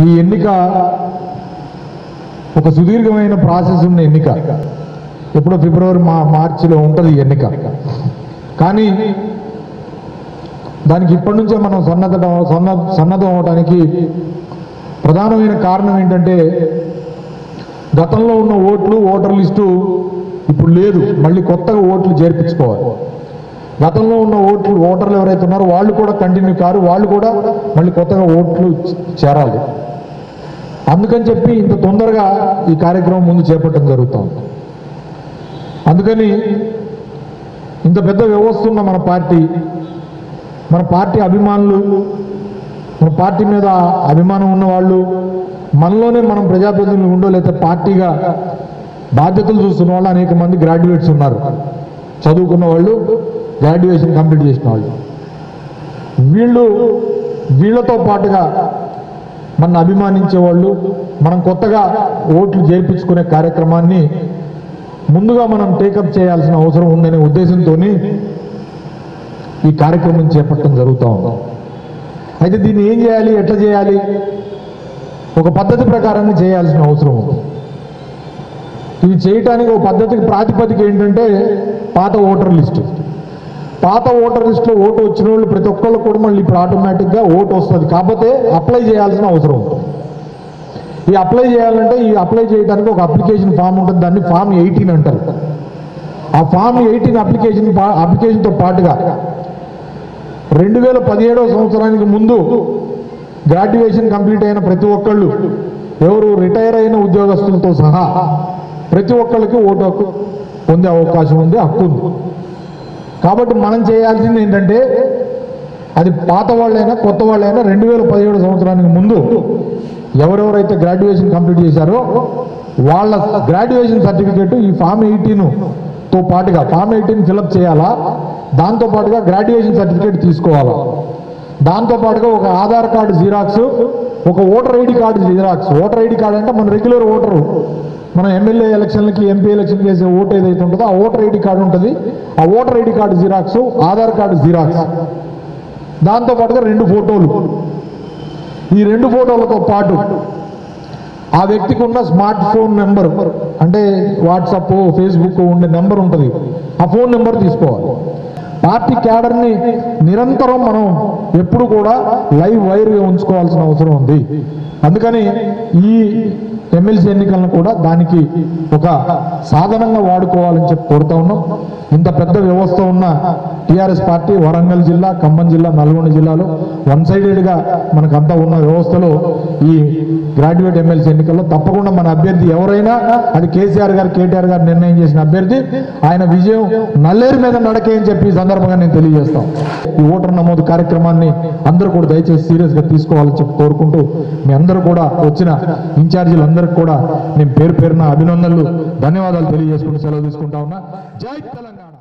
ఈ ఎన్నిక ఒక సుదీర్ఘమైన ప్రాసెస్ ఉన్న ఎన్నిక. ఎప్పుడో ఫిబ్రవరి మా మార్చిలో ఉంటుంది ఈ ఎన్నిక. కానీ దానికి ఇప్పటి నుంచే మనం సన్నద్ధం సన్న సన్నద్ధం అవడానికి ప్రధానమైన కారణం ఏంటంటే గతంలో ఉన్న ఓట్లు ఓటర్ లిస్టు ఇప్పుడు లేదు. మళ్ళీ కొత్తగా ఓట్లు చేర్పించుకోవాలి. గతంలో ఉన్న ఓట్లు ఓటర్లు ఎవరైతే ఉన్నారో వాళ్ళు కూడా కంటిన్యూ కారు వాళ్ళు కూడా మళ్ళీ కొత్తగా ఓట్లు చేరాలి. అందుకని చెప్పి ఇంత తొందరగా ఈ కార్యక్రమం ముందు చేపట్టడం జరుగుతుంది. అందుకని ఇంత పెద్ద వ్యవస్థ ఉన్న మన పార్టీ మన పార్టీ అభిమానులు మన పార్టీ మీద అభిమానం ఉన్న వాళ్ళు మనలోనే మనం ప్రజాప్రతినిధులు ఉండో లేకపోతే పార్టీగా బాధ్యతలు చూస్తున్న వాళ్ళు అనేక మంది గ్రాడ్యుయేట్స్ ఉన్నారు. చదువుకున్న వాళ్ళు గ్రాడ్యుయేషన్ కంప్లీట్ చేసిన వాళ్ళు. వీళ్ళు వీళ్ళతో పాటుగా మన అభిమానించే వాళ్ళు మనం కొత్తగా ఓట్లు చేర్పించుకునే కార్యక్రమాన్ని ముందుగా మనం టేకప్ చేయాల్సిన అవసరం ఉందనే ఉద్దేశంతో ఈ కార్యక్రమం చేపట్టడం జరుగుతూ ఉంది. అయితే దీన్ని ఏం చేయాలి ఎట్లా చేయాలి? ఒక పద్ధతి ప్రకారంగా చేయాల్సిన అవసరం ఉంది. ఇది చేయటానికి ఒక పద్ధతికి ప్రాతిపదిక ఏంటంటే పాత ఓటర్ లిస్టు. పాత ఓటర్ లిస్టులో ఓటు వచ్చిన వాళ్ళు ప్రతి ఒక్కళ్ళు కూడా మళ్ళీ ఇప్పుడు ఆటోమేటిక్గా ఓటు వస్తుంది. కాకపోతే అప్లై చేయాల్సిన అవసరం. ఈ అప్లై చేయాలంటే ఈ అప్లై చేయడానికి ఒక అప్లికేషన్ ఫామ్ ఉంటుంది. దాన్ని ఫామ్ ఎయిటీన్ అంటారు. ఆ ఫామ్ ఎయిటీన్ అప్లికేషన్ పా- అప్లికేషన్తో పాటుగా రెండు వేల పదిహేడవ సంవత్సరానికి ముందు గ్రాడ్యుయేషన్ కంప్లీట్ అయిన ప్రతి ఒక్కళ్ళు ఎవరు రిటైర్ అయిన ఉద్యోగస్తులతో సహా ప్రతి ఒక్కళ్ళకి ఓటు హక్కు పొందే అవకాశం ఉంది హక్కు ఉంది. కాబట్టి మనం చేయాల్సింది ఏంటంటే అది పాత వాళ్ళైనా కొత్త వాళ్ళైనా రెండు వేల పదిహేడు సంవత్సరానికి ముందు ఎవరెవరైతే గ్రాడ్యుయేషన్ కంప్లీట్ చేశారో వాళ్ళ గ్రాడ్యుయేషన్ సర్టిఫికేట్ ఈ ఫామ్ ఎయిటీన్తో పాటుగా ఫామ్ ఎయిటీన్ ఫిలప్ చేయాలా? దాంతో పాటుగా గ్రాడ్యుయేషన్ సర్టిఫికేట్ తీసుకోవాలా? దాంతోపాటుగా ఒక ఆధార్ కార్డు జిరాక్స్ ఒక voter ID card xerox voter ID card అంటే మన రెగ్యులర్ ఓటరు. మన ఎమ్మెల్యే ఎలక్షన్లకి ఎంపీ ఎలక్షన్ చేసే ఓటు ఏదైతే ఉంటుందో ఆ ఓటర్ ఐడి కార్డు ఉంటుంది. ఆ voter ID card xerox Aadhaar card xerox. దాంతో పాటుగా రెండు ఫోటోలు. ఈ రెండు ఫోటోలతో పాటు ఆ వ్యక్తికి ఉన్న స్మార్ట్ ఫోన్ నెంబర్ అంటే వాట్సాప్ ఫేస్బుక్ ఉండే నెంబర్ ఉంటుంది. ఆ ఫోన్ నెంబర్ తీసుకోవాలి. పార్టీ క్యాడర్ని నిరంతరం మనం ఎప్పుడు కూడా లైవ్ వైర్గా ఉంచుకోవాల్సిన అవసరం ఉంది. అందుకని ఈ ఎమ్మెల్సీ ఎన్నికలను కూడా దానికి ఒక సాధనంగా వాడుకోవాలని చెప్పి కోరుతా ఉన్నాం. ఇంత పెద్ద వ్యవస్థ ఉన్న టీఆర్ఎస్ పార్టీ వరంగల్ జిల్లా ఖమ్మం జిల్లా నల్గొండ జిల్లాలో వన్ సైడెడ్గా మనకంతా ఉన్న వ్యవస్థలో ఈ గ్రాడ్యుయేట్ ఎమ్మెల్సీ ఎన్నికల్లో తప్పకుండా మన అభ్యర్థి ఎవరైనా అది కేసీఆర్ గారు కేటీఆర్ గారు నిర్ణయం చేసిన అభ్యర్థి ఆయన విజయం నల్లేరు మీద నడకే అని చెప్పి సందర్భంగా నేను తెలియజేస్తాం. ఈ ఓటర్ నమోదు కార్యక్రమాన్ని అందరూ కూడా దయచేసి సీరియస్గా తీసుకోవాలని చెప్పి కోరుకుంటూ మీ అందరూ కూడా వచ్చిన ఇన్ఛార్జీలు అందరికి కూడా నేను పేరు పేరున అభినందనలు ధన్యవాదాలు తెలియజేసుకుంటూ సెలవు తీసుకుంటా ఉన్నా. జై తెలంగాణ.